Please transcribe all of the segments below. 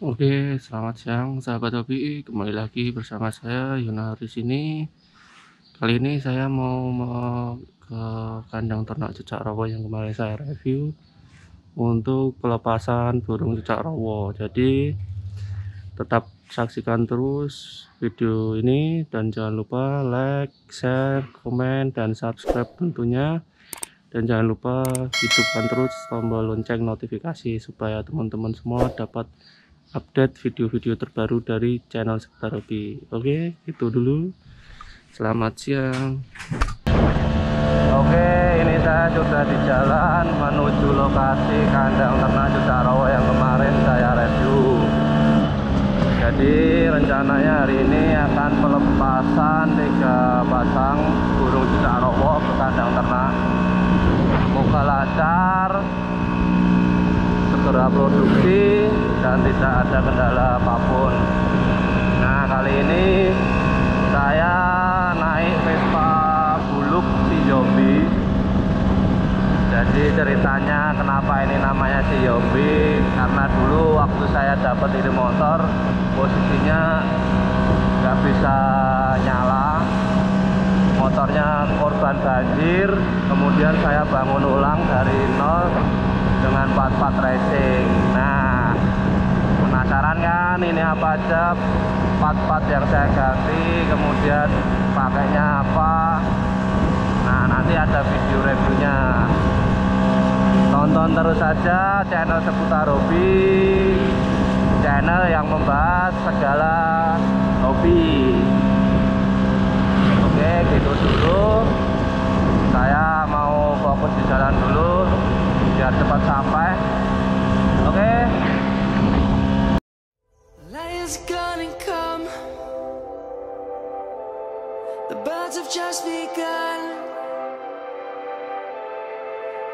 Oke, selamat siang sahabat hobi. Kembali lagi bersama saya Yuna di sini. Kali ini saya mau, mau ke kandang ternak cicak rawa yang kemarin saya review untuk pelepasan burung cicak rawa. Jadi tetap saksikan terus video ini dan jangan lupa like, share, komen, dan subscribe tentunya. Dan jangan lupa hidupkan terus tombol lonceng notifikasi supaya teman-teman semua dapat update video-video terbaru dari channel seputar hobi. Oke itu dulu. Selamat siang. Oke ini saya sudah di jalan menuju lokasi kandang ternak juta rawa yang kemarin saya review. Jadi rencananya hari ini akan pelepasan tiga pasang burung juta rawa ke kandang ternak. Semoga lancar segera produksi dan tidak ada kendala apa pun. Nah kali ini saya naik Vespa Buluk si Yombi jadi ceritanya kenapa ini namanya si Yombi karena dulu waktu saya dapat ini motor posisinya nggak bisa nyala. Motornya korban banjir. Kemudian saya bangun ulang dari nol dengan part-part racing. Nah penasaran kan ini apa aja part-part yang saya ganti kemudian pakainya apa. Nah nanti ada video reviewnya. Tonton terus saja channel seputar hobi. Channel yang membahas segala hobi. Oke gitu dulu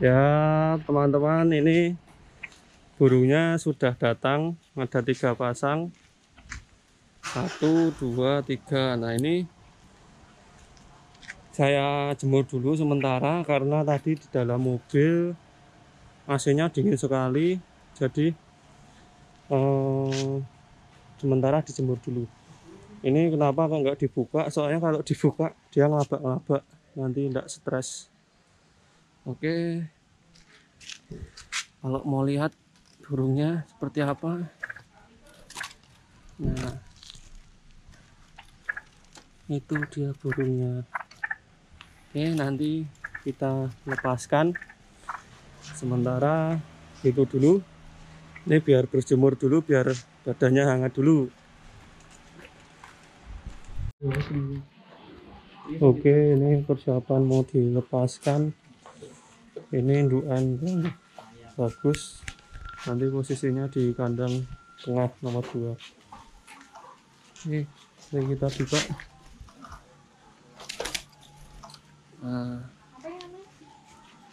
Ya teman-teman ini burungnya sudah datang. Ada tiga pasang. Satu dua tiga. Nah ini saya jemur dulu sementara karena tadi di dalam mobil AC nya dingin sekali. Jadi eh, sementara dijemur dulu. Ini kenapa kok nggak dibuka? Soalnya kalau dibuka dia ngelabak-ngelabak. Nanti tidak stres. Oke. Kalau mau lihat burungnya seperti apa? Nah itu dia burungnya. Oke nanti kita lepaskan. Sementara itu dulu ini biar berjemur dulu biar badannya hangat dulu. Oke ini persiapan mau dilepaskan. Ini indukan yang bagus. Nanti posisinya di kandang tengah nomor 2 ini ini kita buka.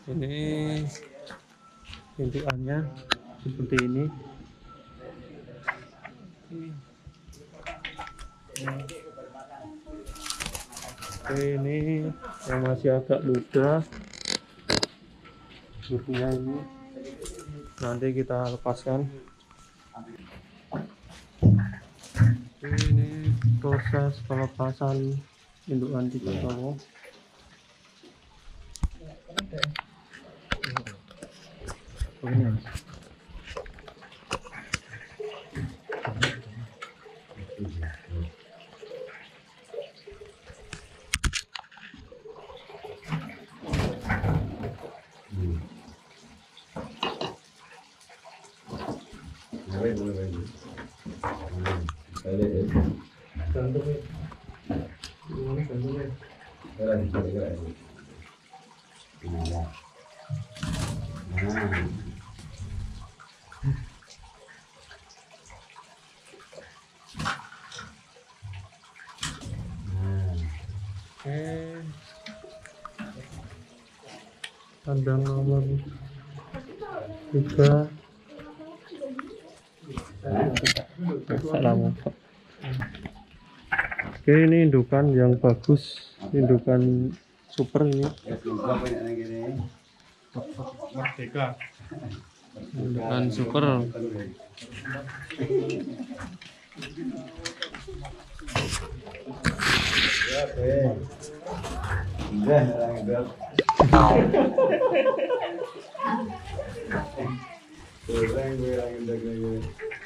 Ini indukannya seperti ini. Oke, ini yang masih agak ludah. Burungnya ini. Nanti kita lepaskan. Ini proses pelepasan indukan tiga cowok ini Kandang nomor tiga. Assalamualaikum. Oke ini indukan yang bagus, indukan super ini. Indukan super.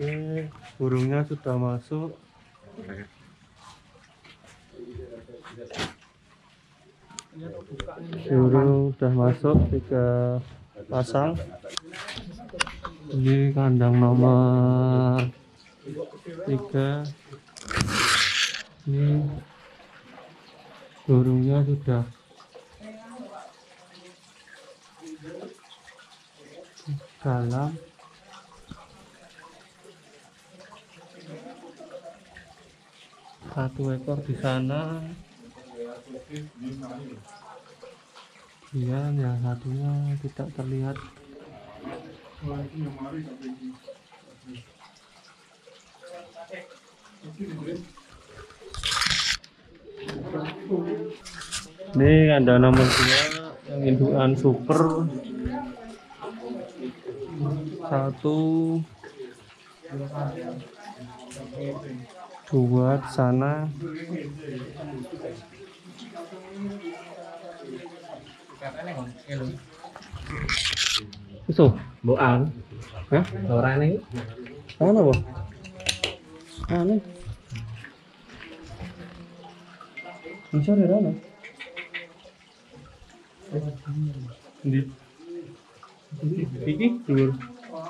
Oke, burungnya sudah masuk. Burung sudah masuk tiga pasang. Ini kandang nomor tiga. Ini burungnya sudah dalam. Satu ekor di sana. Iya yang satunya tidak terlihat. Ini ada nomor dua yang indukan super. Satu dua di sana itu Boan, Hah? ora ning. Mana bu bisa di mana di iki dulur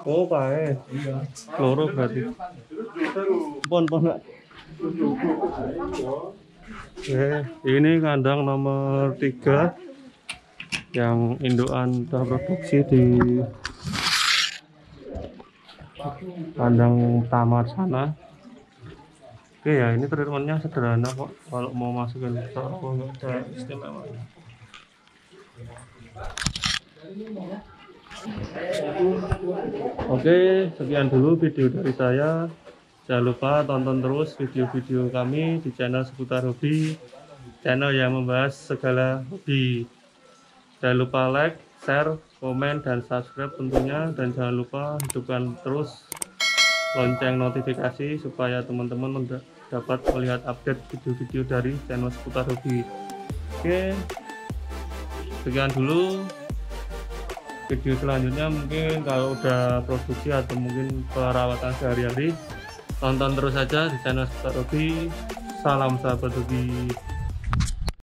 oh pae loro berarti. Pon pon Eh, ini kandang nomor tiga yang indukan produksi di kandang utama sana. Oke ya, ini treatmentnya sederhana kok. Kalau mau masukin ada istimewa. Oke, sekian dulu video dari saya. Jangan lupa tonton terus video-video kami di channel seputar hobi, channel yang membahas segala hobi. Jangan lupa like, share, komen, dan subscribe tentunya. Dan jangan lupa hidupkan terus lonceng notifikasi supaya teman-teman dapat melihat update video-video dari channel seputar hobi. Oke, sekian dulu video selanjutnya mungkin kalau udah produksi atau mungkin perawatan sehari-hari tonton terus saja di channel seputar hobi salam sahabat hobi